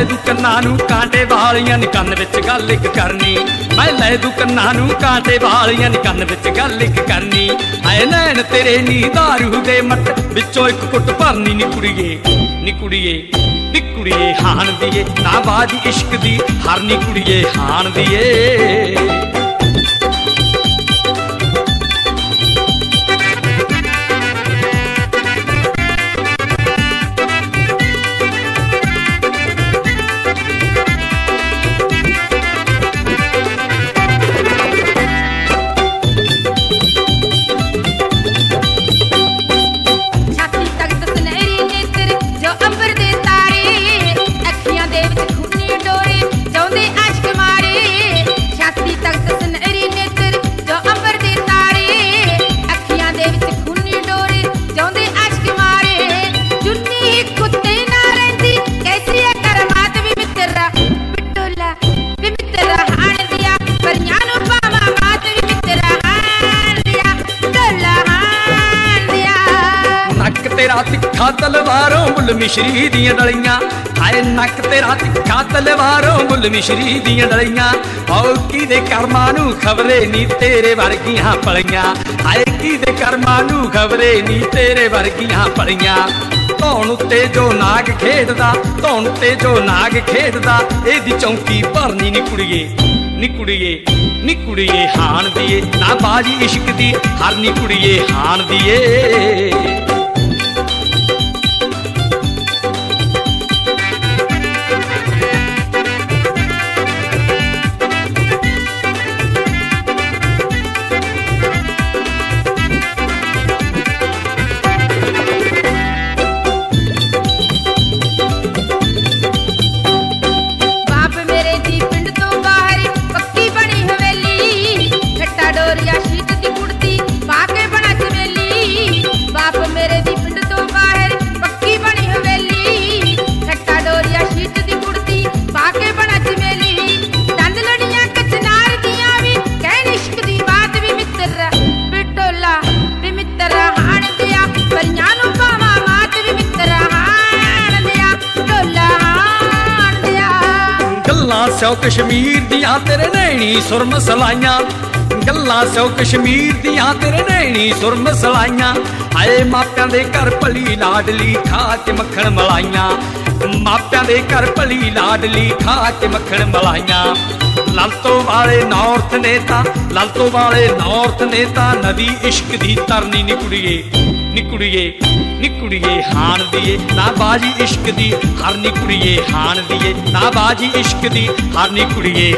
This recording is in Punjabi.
ਲੈ ਦੂ ਕੰਨਾਂ ਨੂੰ ਕਾਂਟੇ ਵਾਲੀਆਂ ਨੀ ਕੰਨ ਵਿੱਚ ਗੱਲ ਇੱਕ ਕਰਨੀ। ਮੈਂ ਲੈ ਦੂ ਕੰਨਾਂ ਨੂੰ ਕਾਂਟੇ ਵਾਲੀਆਂ ਨੀ ਕੰਨ ਵਿੱਚ ਗੱਲ ਇੱਕ ਕਰਨੀ। ਐ ਨੈਣ ਤੇਰੇ ਨੀ ਦਾਰੂ ਦੇ ਮੱਟ, ਵਿੱਚੋਂ ਇੱਕ ਕੁੱਟ ਭਰਨੀ ਨੀ ਕੁੜੀਏ ਨੀ ਕੁੜੀਏ ਨੀ ਕੁੜੀਏ ਹਾਣ ਦੀਏ। ਨਾ ਬਾਜ਼ ਇਸ਼ਕ ਦੀ ਹਰਨੀ ਕੁੜੀਏ, ਹਾਣ ਦੀਏ। ਤੇਰਾ ਤਿੱਖਾ ਤਲਵਾਰੋਂ ਮੁੱਲ ਮਿਸ਼ਰੀ ਦੀਆਂ ਡਲੀਆਂ। ਹਾਏ ਨੱਕ ਤੇਰਾ ਤਿੱਖਾ ਤਲਵਾਰੋਂ ਮੁੱਲ ਮਿਸ਼ਰੀ ਦੀਆਂ ਡਲੀਆਂ। ਹਉ ਕਿਹਦੇ ਕਰਮਾਂ ਨੂੰ ਖਬਰੇ ਨੀ ਤੇਰੇ ਵਰਗੀਆਂ ਪਲੀਆਂ। ਹਾਏ ਕਿਹਦੇ ਕਰਮਾਂ ਨੂੰ ਖਬਰੇ ਨੀ ਤੇਰੇ ਵਰਗੀਆਂ ਪਲੀਆਂ। ਧੌਣ ਉੱਤੇ ਜੋ ਨਾਗ ਖੇਡਦਾ, ਧੌਣ ਉੱਤੇ ਜੋ ਨਾਗ ਖੇਡਦਾ, ਇਹਦੀ ਚੌਂਕੀ ਭਰਨੀ ਨੀ ਕੁੜੀਏ ਨੀ ਕੁੜੀਏ ਨੀ ਕੁੜੀਏ ਹਾਣ ਦੀਏ। ਨਾ ਬਾਜੀ ਇਸ਼ਕ ਦੀ ਹਰਨੀ ਕੁੜੀਏ, ਹਾਣ ਦੀਏ। ਦਿਆ ਨੂੰ ਪਾਵਾਂ ਮਾਤ ਵੀ ਮਿੱਤਰ ਹਾਣ ਦਿਆ, ਢੋਲਾ ਹਾਣ ਦਿਆ। ਗੱਲਾਂ ਸਿਓ ਕਸ਼ਮੀਰ ਦੀਆਂ ਤੇਰੇ ਨੈਣੀ ਸੁਰਮ ਸਲਾਈਆਂ। ਗੱਲਾਂ ਸਿਓ ਕਸ਼ਮੀਰ ਦੀਆਂ ਤੇਰੇ ਨੈਣੀ ਸੁਰਮ ਸਲਾਈਆਂ। ਆਏ ਮਾਪਿਆਂ ਦੇ ਘਰ ਭਲੀ ਲਾਡਲੀ ਖਾ ਕੇ ਮੱਖਣ ਮਲਾਈਆਂ। ਮਾਪਿਆਂ ਦੇ ਘਰ ਭਲੀ ਲਾਡਲੀ ਖਾ ਕੇ ਮੱਖਣ ਮਲਾਈਆਂ। ਲਲਤੋਂ ਵਾਲੇ ਨੌਰਥ ਨੇ ਤਾਂ ਲਲਤੋਂ ਵਾਲੇ ਨੌਰਥ ਨੇ ਤਾਂ ਨਦੀ ਇਸ਼ਕ ਦੀ ਤਰਨੀ ਨੀ ਕੁੜੀਏ ਨੀ ਕੁੜੀਏ ਨੀ ਕੁੜੀਏ ਹਾਣ ਦੀਏ ਨਾ ਬਾਜੀ ਇਸ਼ਕ ਦੀ ਹਰਨੀ ਕੁੜੀਏ ਹਾਣ ਦੀਏ ਨਾ ਬਾਜੀ ਇਸ਼ਕ ਦੀ ਹਰਨੀ ਕੁੜੀਏ